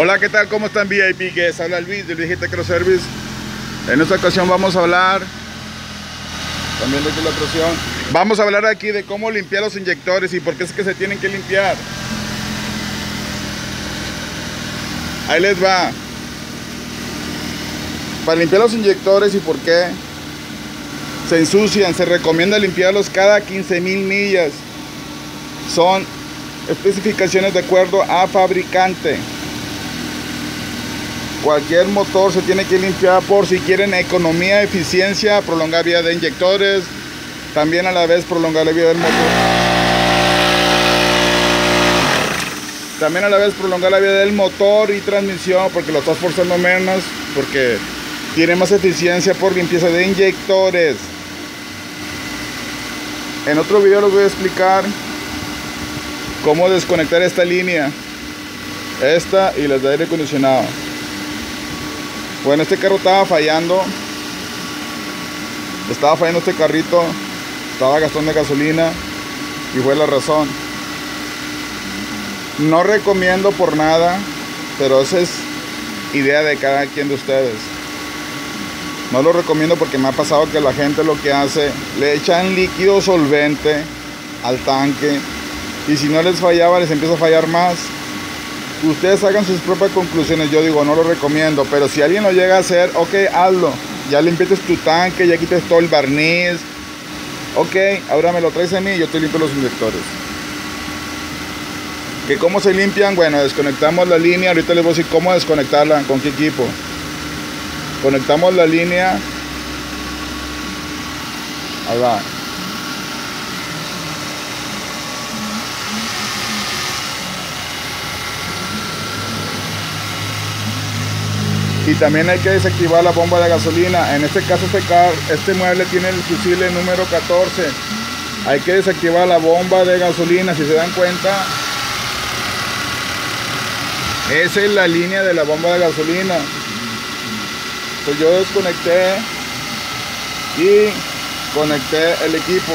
Hola, ¿qué tal? ¿Cómo están VIP? Que es habla Luis del Vigente Cross Service. En esta ocasión vamos a hablar también de la ocasión. Vamos a hablar aquí de cómo limpiar los inyectores y por qué es que se tienen que limpiar. Ahí les va. Para limpiar los inyectores y por qué se ensucian, se recomienda limpiarlos cada 15 mil millas. Son especificaciones de acuerdo a fabricante. Cualquier motor se tiene que limpiar por si quieren economía, eficiencia, prolongar vida de inyectores, también a la vez prolongar la vida del motor. También a la vez prolongar la vida del motor y transmisión porque lo estás forzando menos, porque tiene más eficiencia por limpieza de inyectores. En otro video les voy a explicar cómo desconectar esta línea, esta y las de aire acondicionado. Bueno, este carro estaba fallando. Estaba fallando este carrito. Estaba gastando gasolina. Y fue la razón. No recomiendo por nada. Pero esa es idea de cada quien de ustedes. No lo recomiendo porque me ha pasado que la gente lo que hace, le echan líquido solvente al tanque. Y si no les fallaba, les empieza a fallar más ustedes hagan sus propias conclusiones. Yo digo, no lo recomiendo, pero si alguien lo llega a hacer, ok, hazlo. Ya limpiaste tu tanque, ya quites todo el barniz. Ok, ahora me lo traes a mí y yo te limpio los inyectores. ¿Que cómo se limpian? Bueno, desconectamos la línea. Ahorita les voy a decir cómo desconectarla, con qué equipo. Conectamos la línea. Ahí va. Y también hay que desactivar la bomba de gasolina. En este caso este, car este mueble tiene el fusible número 14. Hay que desactivar la bomba de gasolina, si se dan cuenta. Esa es la línea de la bomba de gasolina. Pues yo desconecté y conecté el equipo.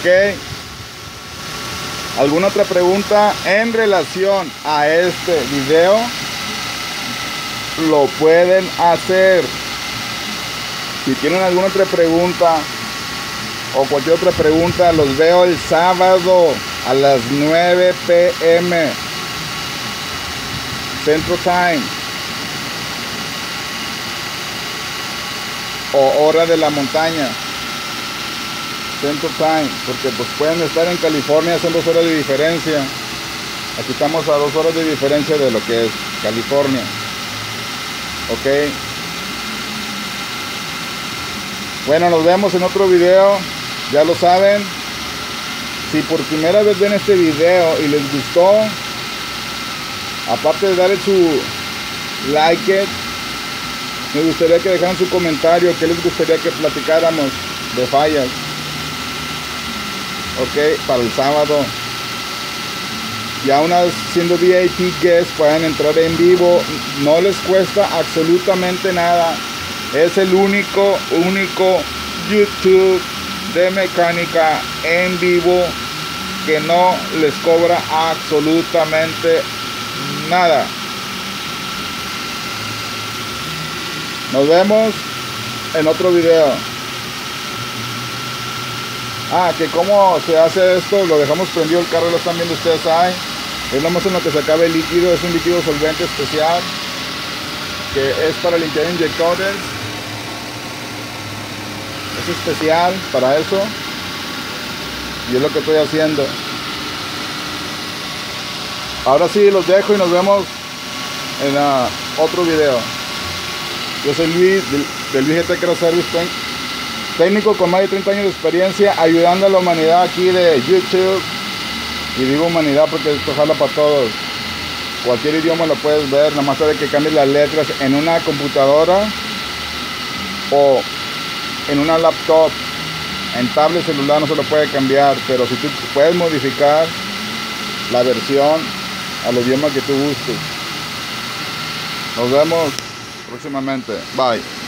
Ok. ¿Alguna otra pregunta en relación a este video? Lo pueden hacer. Si tienen alguna otra pregunta o cualquier otra pregunta, los veo el sábado a las 9 pm. Central Time. O hora de la montaña. Time, porque pues pueden estar en California, son dos horas de diferencia. Aquí estamos a dos horas de diferencia de lo que es California. Ok. Bueno, nos vemos en otro video. Ya lo saben. Si por primera vez ven este video y les gustó, aparte de darle su like, me gustaría que dejaran su comentario, que les gustaría que platicáramos de fallas ok, para el sábado. Y aún siendo VIP guests pueden entrar en vivo, no les cuesta absolutamente nada. Es el único, único YouTube de mecánica en vivo que no les cobra absolutamente nada. Nos vemos en otro video. Ah, que cómo se hace esto, lo dejamos prendido el carro, lo están viendo ustedes ahí. Es más en lo que se acabe el líquido, es un líquido solvente especial que es para limpiar inyectores. Es especial para eso. Y es lo que estoy haciendo. Ahora sí, los dejo y nos vemos en ah, otro video. Yo soy Luis del, del VGT Service técnico con más de 30 años de experiencia ayudando a la humanidad aquí de YouTube. Y digo humanidad porque esto jala para todos. Cualquier idioma lo puedes ver, nada más sabe que cambies las letras en una computadora o en una laptop. En tablet celular no se lo puede cambiar, pero si tú puedes modificar la versión al idioma que tú gustes. Nos vemos próximamente. Bye.